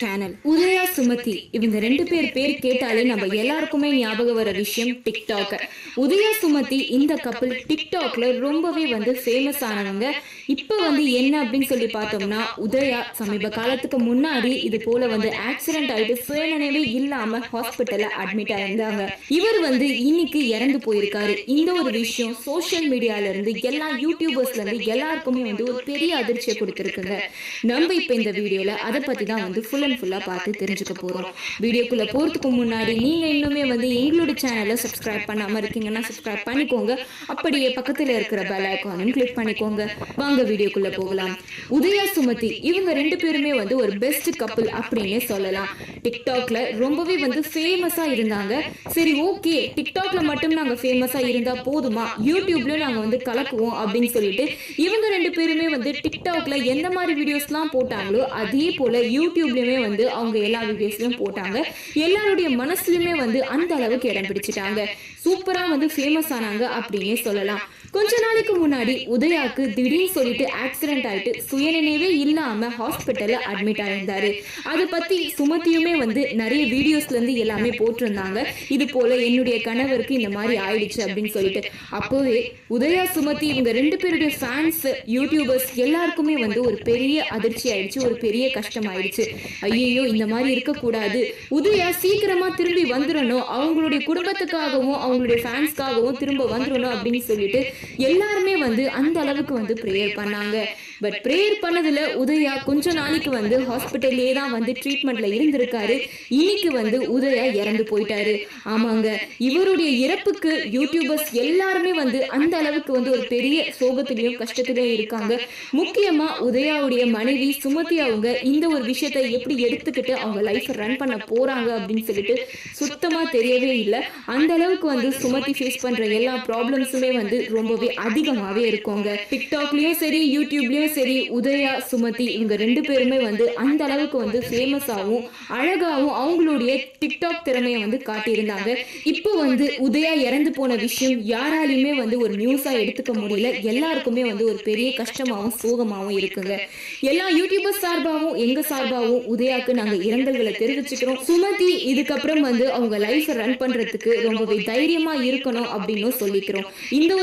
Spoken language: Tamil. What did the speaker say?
சேனல் உதயா சுமதி. இவங்க ரெண்டு பேர் பேர் கேட்டாலே நம்ம எல்லாருக்குமே ஞாபகம் வர விஷயம் டிக்டாக் உதயா சுமதி இந்த கப்பல் டிக்டாக்ல ரொம்பவே வந்து ஃபேமஸ் ஆனவங்க. இப்போ வந்து என்ன அப்படின்னு சொல்லி பார்த்தோம்னா உதயா சமீப காலத்துக்கு முன்னாடி இது போல வந்து ஆக்சிடென்ட் ஆயிட்டு சுயநினைவே இல்லாம ஹாஸ்பிட்டல்ல அட்மிட் ஆயிருந்தாங்க. இவர் வந்து இன்னைக்கு இறந்து போயிருக்காரு. இந்த ஒரு விஷயம் சோசியல் மீடியால இருந்து எல்லா யூடியூபர்ஸ்ல இருந்து எல்லாருக்குமே வந்து ஒரு பெரிய அதிர்ச்சியை கொடுத்துருக்குங்க. நம்ம இப்போ இந்த வீடியோல அதை பத்தி தான் வந்து ஃபுல் அண்ட் ஃபுல்லாக பார்த்து தெரிஞ்சுக்க போகிறோம் வீடியோக்குள்ளே போகிறதுக்கு முன்னாடி நீங்கள் இன்னுமே வந்து எங்களோட சேனலை சப்ஸ்கிரைப் பண்ணாமல் இருக்கீங்கன்னா சப்ஸ்கிரைப் பண்ணிக்கோங்க. அப்படியே பக்கத்தில் இருக்கிற பெல் ஐக்கானும் கிளிக் பண்ணிக்கோங்க. வாங்க வீடியோக்குள்ளே போகலாம். உதயா சுமதி இவங்க ரெண்டு பேருமே வந்து ஒரு பெஸ்ட் கப்புள் அப்படின்னு சொல்லலாம். டிக்டாக்ல ரொம்பவே வந்து ஃபேமஸாக இருந்தாங்க. சரி ஓகே டிக்டாக்ல மட்டும் நாங்கள் ஃபேமஸாக இருந்தால் போதுமா? யூடியூப்ல நாங்கள் வந்து கலக்குவோம் அப்படின்னு சொல்லிட்டு இவங்க ரெண்டு பேருமே வந்து டிக்டாக்ல எந்த மாதிரி வீடியோஸ்லாம் போட்டாங்களோ அதே போல யூடியூப்லயுமே வந்து அவங்க எல்லா வீடியோஸ்லையும் போட்டாங்க. எல்லாருடைய மனசுலையுமே வந்து அந்த அளவுக்கு இடம் பிடிச்சிட்டாங்க. சூப்பரா வந்து ஃபேமஸ் ஆனாங்க அப்படின்னே சொல்லலாம். கொஞ்ச நாளைக்கு முன்னாடி உதயாக்கு திடீர்னு சொல்லிட்டு ஆக்சிடென்ட் ஆயிட்டு சுயநினைவே இல்லாம ஹாஸ்பிட்டல்ல அட்மிட் ஆயிருந்தாரு. அதை பத்தி சுமத்தியுமே வந்து நிறைய வீடியோஸ்ல இருந்து எல்லாமே போட்டிருந்தாங்க. இது போல என்னுடைய கணவருக்கு இந்த மாதிரி ஆயிடுச்சு அப்படின்னு சொல்லிட்டு. அப்போவே உதயா சுமதி இவங்க ரெண்டு பேருடைய ஃபேன்ஸ் யூடியூபர்ஸ் எல்லாருக்குமே வந்து ஒரு பெரிய அதிர்ச்சி ஆயிடுச்சு ஒரு பெரிய கஷ்டம் ஆயிடுச்சு. ஐயோ இந்த மாதிரி இருக்கக்கூடாது. உதயா சீக்கிரமா திரும்பி வந்துடணும் அவங்களுடைய குடும்பத்துக்காகவும் அவங்களுடைய ஃபேன்ஸ்க்காகவும் திரும்ப வந்துடணும் அப்படின்னு சொல்லிட்டு எல்லாருமே வந்து அந்த அளவுக்கு வந்து ப்ரேயர் பண்ணாங்க. பட் ப்ரேயர் பண்ணதுல உதயா கொஞ்ச நாளைக்கு வந்து ஹாஸ்பிட்டல்லே தான் வந்து ட்ரீட்மெண்ட்ல இருந்திருக்காரு. இன்னைக்கு வந்து உதயா இறந்து போயிட்டாரு. ஆமாங்க இவருடைய இறப்புக்கு யூடியூபர்ஸ் எல்லாருமே வந்து அந்த அளவுக்கு வந்து ஒரு பெரிய சோகத்திலையும் கஷ்டத்திலையும் இருக்காங்க. முக்கியமா உதயாவுடைய மனைவி சுமதி அவங்க இந்த ஒரு விஷயத்தை எப்படி எடுத்துக்கிட்டு அவங்க லைஃப் ரன் பண்ண போறாங்க அப்படின்னு சொல்லிட்டு சுத்தமா தெரியவே இல்லை. அந்த அளவுக்கு வந்து சுமதி ஃபேஸ் பண்ற எல்லா ப்ராப்ளம்ஸுமே வந்து ரொம்பவே அதிகமாவே இருக்குங்க. டிக்டாக்லயும் சரி யூடியூப்லயும் சரி உதயா சுமதி இவங்க ரெண்டு பேருமே வந்து அந்த அளவுக்கு வந்து ஃபேமஸாகவும் அழகாகவும் அவங்களுடைய டிக்டாக் திறமையை வந்து காட்டியிருந்தாங்க. இப்போ வந்து உதயா இறந்து போன விஷயம் யாராலையுமே வந்து ஒரு நியூஸா எடுத்துக்க முடியல. எல்லாருக்குமே வந்து ஒரு பெரிய கஷ்டமாகவும் சோகமாகவும் இருக்குங்க. எல்லா யூடியூபர் சார்பாகவும் எங்க சார்பாகவும் உதயாக்கு நாங்க இரங்கல்களை தெரிவிச்சுக்கிறோம். சுமதி இதுக்கப்புறம் வந்து அவங்க லைஃப் ரன் பண்றதுக்கு ரொம்பவே தைரியமா இருக்கணும் அப்படின்னு சொல்லிக்கிறோம். இந்த